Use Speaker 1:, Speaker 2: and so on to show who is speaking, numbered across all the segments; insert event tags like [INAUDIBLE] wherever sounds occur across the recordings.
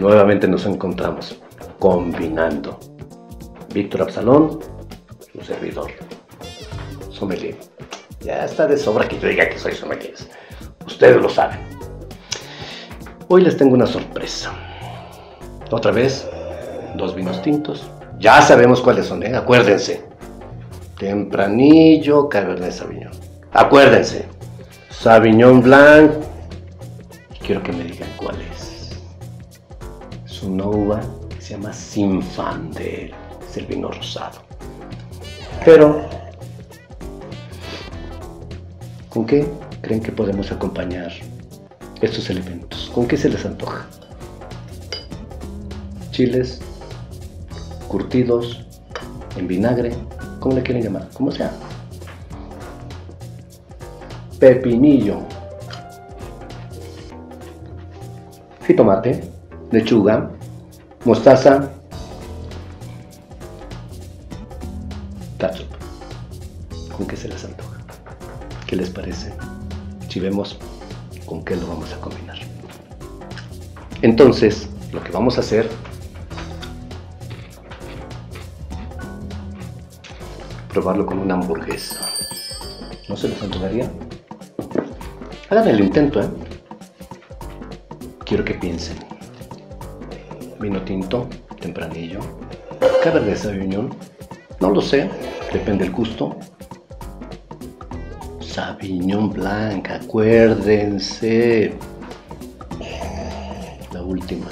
Speaker 1: Nuevamente nos encontramos combinando. Víctor Absalón, su servidor. Sommelier. Ya está de sobra que yo diga que soy sommelier. Ustedes lo saben. Hoy les tengo una sorpresa. Otra vez, dos vinos tintos. Ya sabemos cuáles son, ¿eh? Acuérdense. Tempranillo, Cabernet Sauvignon. Acuérdense. Sauvignon Blanc. Quiero que me digan cuál es. Una uva que se llama Sinfandel. Es el vino rosado. Pero, ¿con qué creen que podemos acompañar estos elementos? ¿Con qué se les antoja? Chiles, curtidos, en vinagre, como le quieren llamar, como sea. Pepinillo, jitomate, lechuga, mostaza, ketchup. ¿Con qué se les antoja? ¿Qué les parece? Si vemos con qué lo vamos a combinar. Entonces, lo que vamos a hacer probarlo con una hamburguesa. ¿No se les antojaría? Hagan el intento, ¿eh? Quiero que piensen. Vino tinto, tempranillo, de Sauvignon, no lo sé, depende del gusto. Sauvignon Blanc, acuérdense. La última.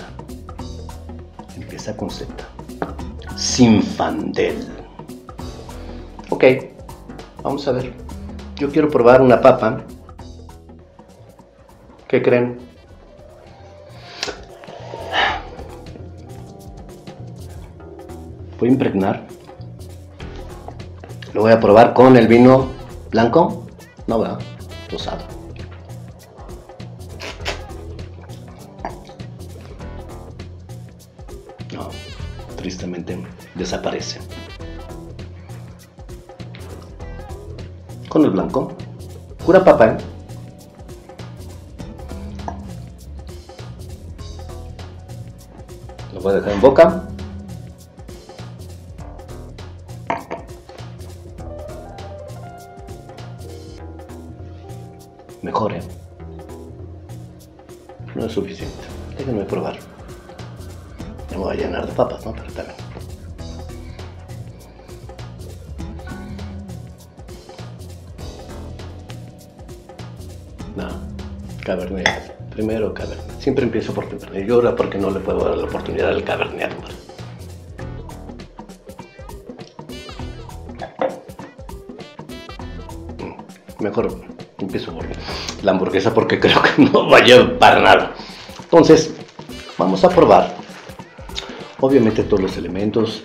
Speaker 1: Empieza con Z. Sinfandel. Ok, vamos a ver. Yo quiero probar una papa. ¿Qué creen? Voy a impregnar. Lo voy a probar con el vino blanco. No, ¿verdad? Rosado. No, tristemente desaparece. Con el blanco. Pura papa, ¿eh? Lo voy a dejar en boca. Mejor, ¿eh? No es suficiente. Déjenme probar. Me voy a llenar de papas, ¿no? Pero también. No, Cabernet. Primero Cabernet. Siempre empiezo por Cabernet. Y ahora porque no le puedo dar la oportunidad al Cabernet. Mm, Mejor empiezo por la hamburguesa porque [LAUGHS] creo que no va a llevar para nada. Entonces, vamos a probar. Obviamente todos los elementos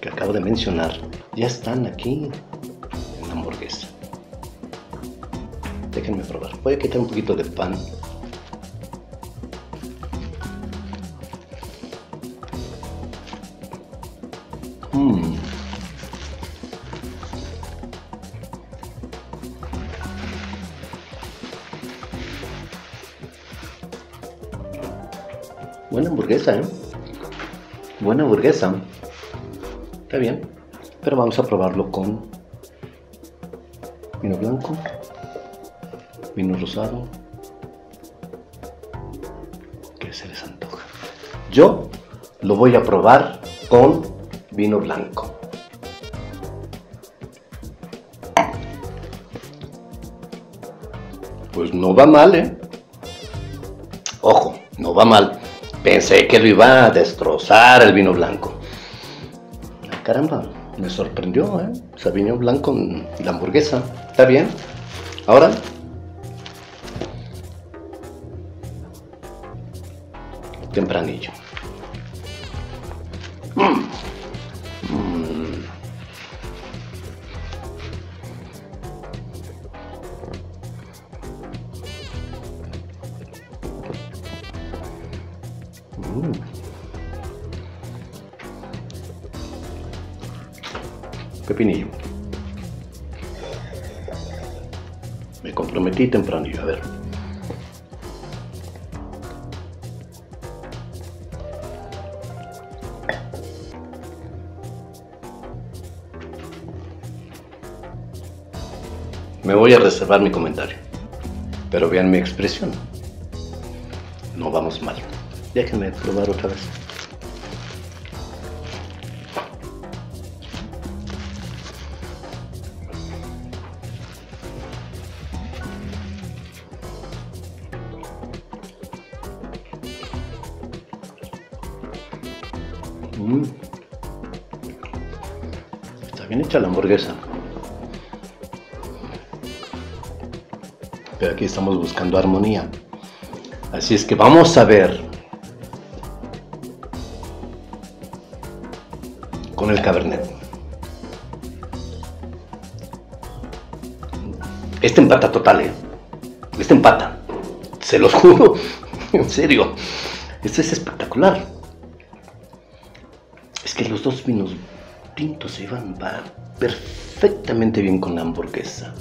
Speaker 1: que acabo de mencionar ya están aquí en la hamburguesa. Déjenme probar. Voy a quitar un poquito de pan. Hamburguesa, ¿eh? Buena hamburguesa. Está bien. Pero vamos a probarlo con vino blanco, vino rosado. ¿Qué se les antoja? Yo lo voy a probar con vino blanco. Pues no va mal, ¿eh? Ojo, no va mal. Pensé que lo iba a destrozar el vino blanco. Ah, caramba, me sorprendió, ¿eh? Sauvignon blanco con la hamburguesa. ¿Está bien? Ahora. Tempranillo. Mm. Pepinillo. Me comprometí tempranillo, a ver. Me voy a reservar mi comentario, pero vean mi expresión. No vamos mal. Déjenme probar otra vez. Mm. Está bien hecha la hamburguesa. Pero aquí estamos buscando armonía. Así es que vamos a ver con el Cabernet. Este empata total, ¿eh? Este empata. Se los [LAUGHS] juro. en serio. Este es espectacular. Es que los dos vinos tintos se iban perfectamente bien con la hamburguesa.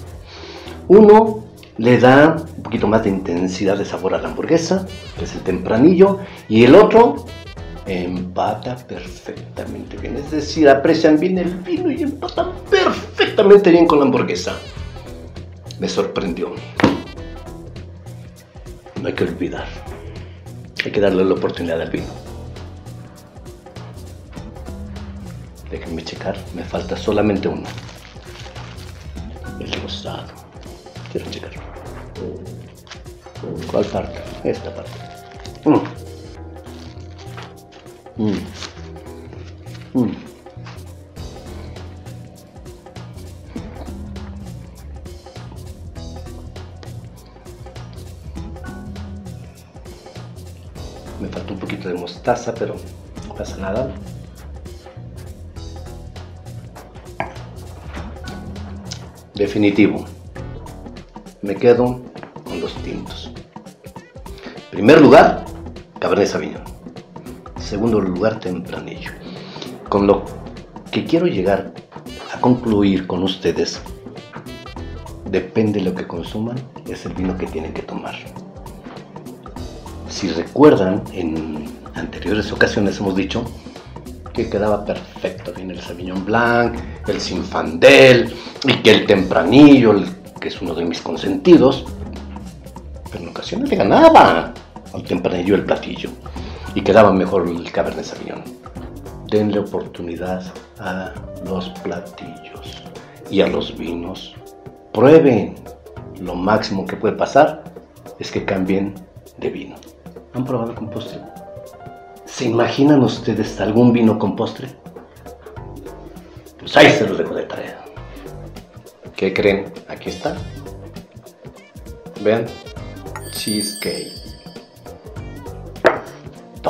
Speaker 1: Uno le da un poquito más de intensidad de sabor a la hamburguesa, que es el tempranillo, y el otro empata perfectamente bien. Es decir, aprecian bien el vino y empatan perfectamente bien con la hamburguesa. Me sorprendió. No hay que olvidar. Hay que darle la oportunidad al vino. Déjenme checar, me falta solamente uno. El rosado. Quiero checar. ¿Cuál parte? Esta parte. Mm. Mm. Mm. Me falta un poquito de mostaza, pero no pasa nada. Definitivo. Me quedo con los tintos. Primer lugar, Cabernet Sauvignon. Segundo lugar, Tempranillo. Con lo que quiero llegar a concluir con ustedes, depende de lo que consuman, es el vino que tienen que tomar. Si recuerdan, en anteriores ocasiones hemos dicho que quedaba perfecto bien el Sauvignon Blanc, el Sinfandel y que el Tempranillo, que es uno de mis consentidos, pero en ocasiones le ganaba al Tempranillo el platillo y quedaba mejor el Cabernet Sauvignon. Denle oportunidad a los platillos y a los vinos. Prueben. Lo máximo que puede pasar es que cambien de vino. ¿Han probado con postre? ¿Se imaginan ustedes algún vino con postre? Pues ahí se los dejo de tarea. ¿Qué creen? Aquí está. Vean. Cheesecake.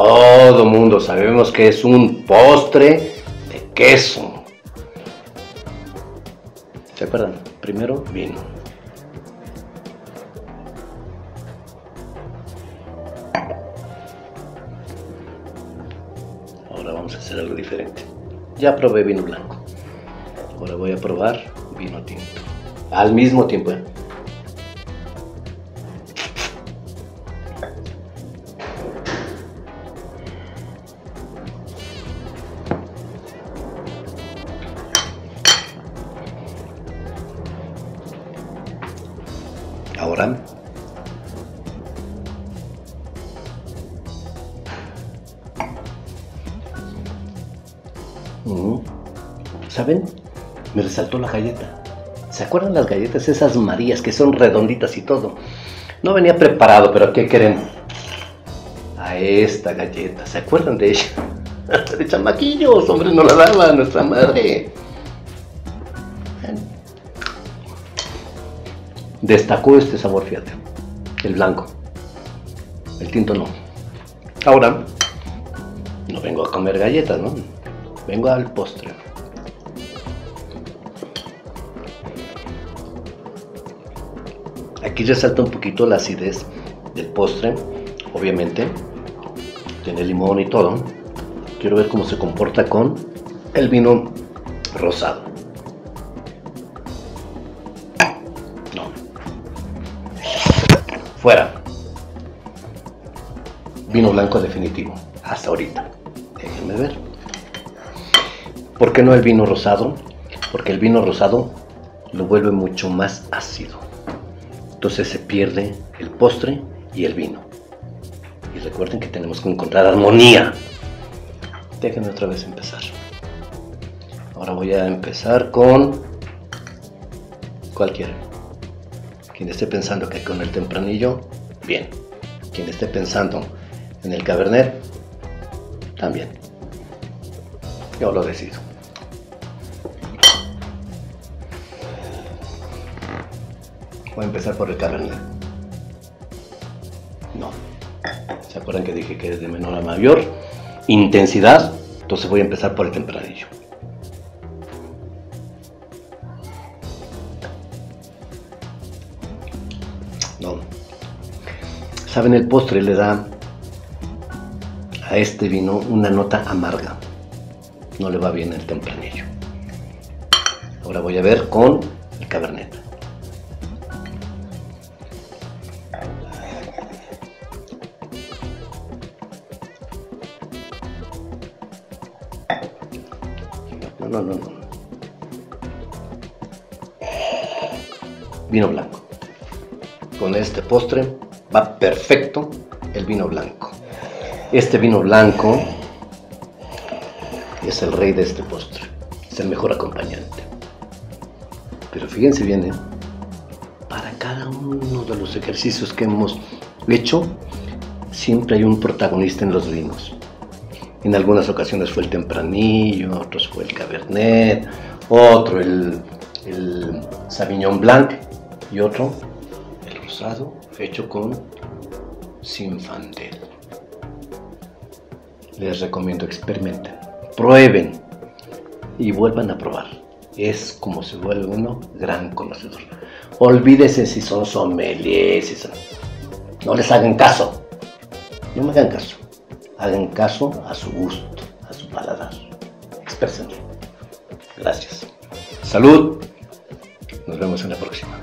Speaker 1: Todo mundo sabemos que es un postre de queso. ¿Se acuerdan? Primero vino. Ahora vamos a hacer algo diferente. Ya probé vino blanco. Ahora voy a probar vino tinto. Al mismo tiempo. ¿eh? ¿Saben? Me resaltó la galleta. ¿Se acuerdan las galletas esas marías que son redonditas y todo? No venía preparado, pero ¿qué creen? A esta galleta. ¿Se acuerdan de ella? [LAUGHS] De chamaquillos, hombre, no la daba nuestra madre. Destacó este sabor, fíjate. El blanco. El tinto no. Ahora, no vengo a comer galletas, ¿no? Vengo al postre. Aquí resalta un poquito la acidez del postre, obviamente. Tiene limón y todo. Quiero ver cómo se comporta con el vino rosado. No. Fuera. Vino blanco definitivo. Hasta ahorita. Déjenme ver. ¿Por qué no el vino rosado? Porque el vino rosado lo vuelve mucho más ácido. Entonces se pierde el postre y el vino. Y recuerden que tenemos que encontrar armonía. Déjenme otra vez empezar. Ahora voy a empezar con cualquiera. Quien esté pensando que con el tempranillo, bien. Quien esté pensando en el cabernet, también. Yo lo decido. Voy a empezar por el cabernet. No. ¿Se acuerdan que dije que es de menor a mayor? Intensidad. Entonces voy a empezar por el tempranillo. No. ¿Saben? El postre le da a este vino una nota amarga. No le va bien el tempranillo. Ahora voy a ver con el cabernet. No, no, no, no. Vino blanco. Con este postre va perfecto el vino blanco. Este vino blanco es el rey de este postre. Es el mejor acompañante. Pero fíjense bien, ¿eh? para cada uno de los ejercicios que hemos hecho, siempre hay un protagonista en los vinos. En algunas ocasiones fue el tempranillo, otros fue el cabernet, otro el, el sauvignon blanc y otro el rosado hecho con sinfandel. Les recomiendo experimenten, prueben y vuelvan a probar. Es como se vuelve uno gran conocedor. Olvídese si son sommeliers, si no les hagan caso. No me hagan caso. Hagan caso a su gusto, a su paladar. Exprésenlo. Gracias. Salud. Nos vemos en la próxima.